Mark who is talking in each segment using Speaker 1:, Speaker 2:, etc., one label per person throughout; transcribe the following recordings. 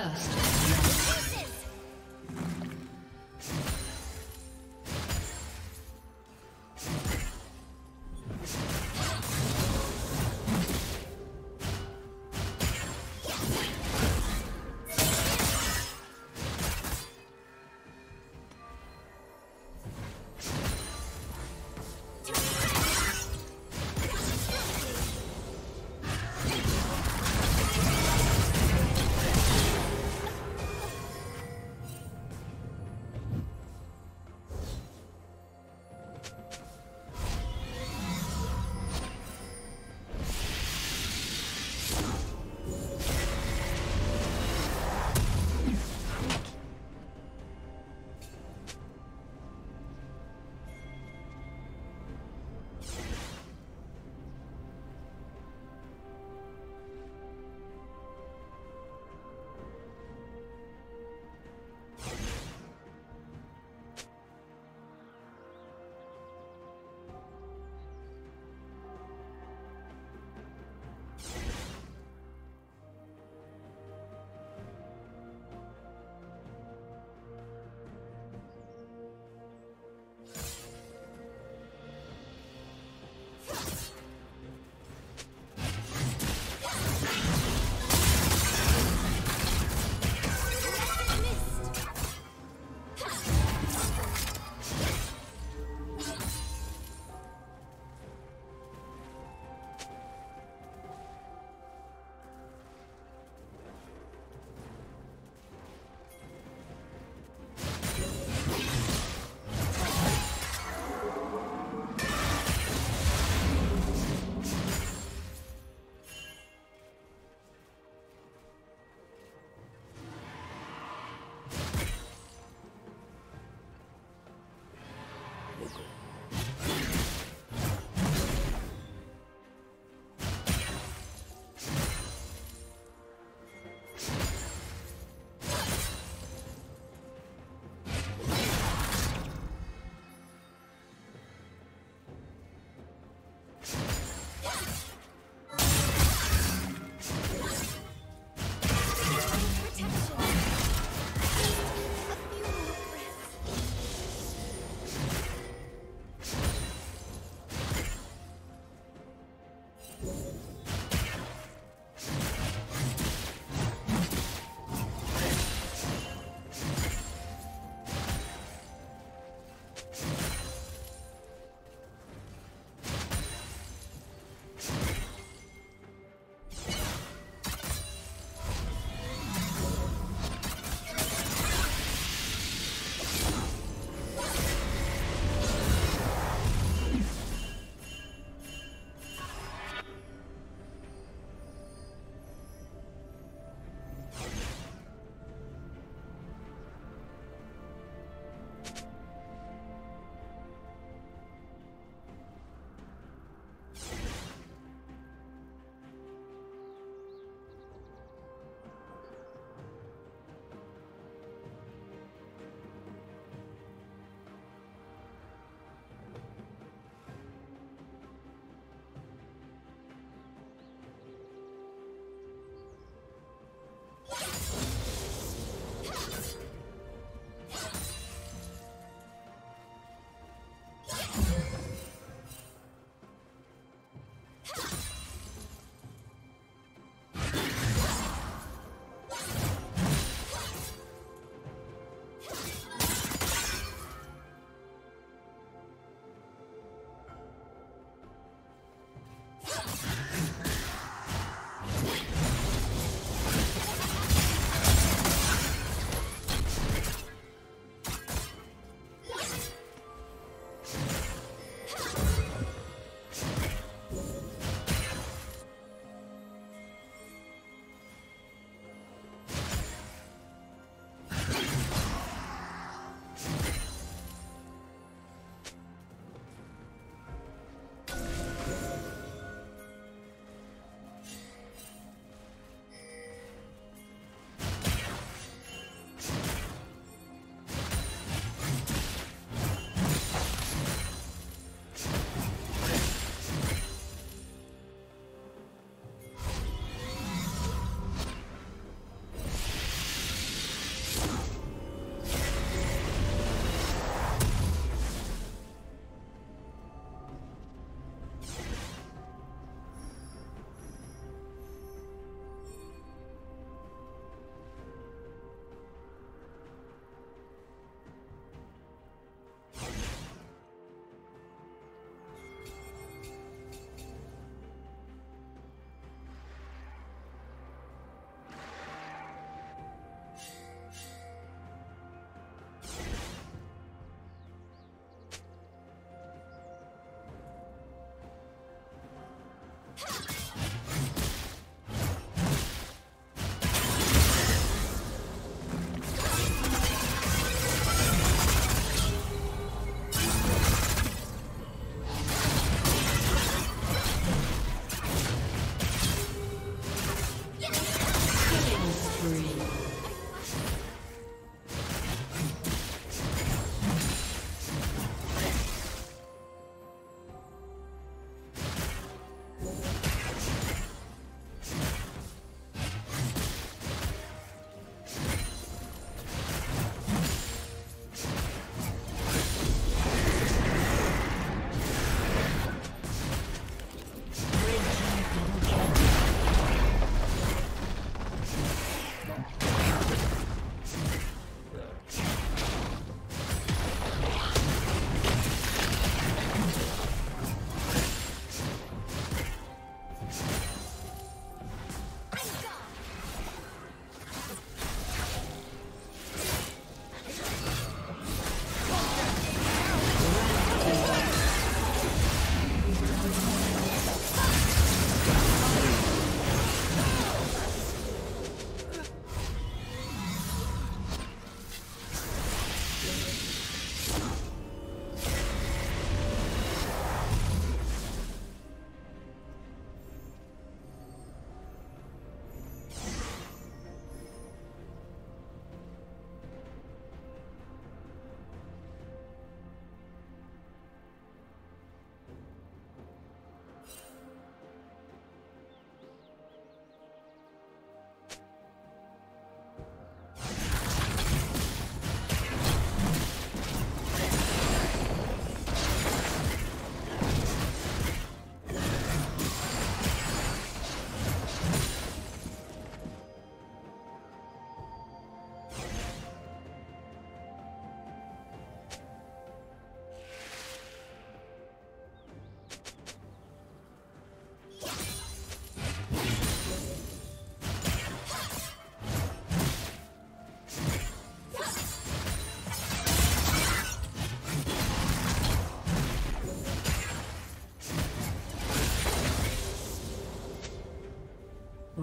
Speaker 1: First. will go.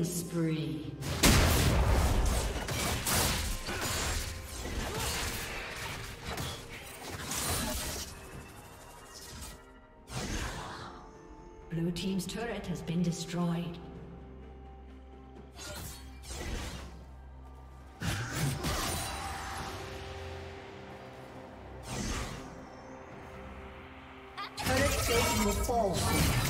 Speaker 1: Killing spree. Blue team's turret has been destroyed. Turret will fall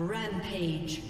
Speaker 1: Rampage.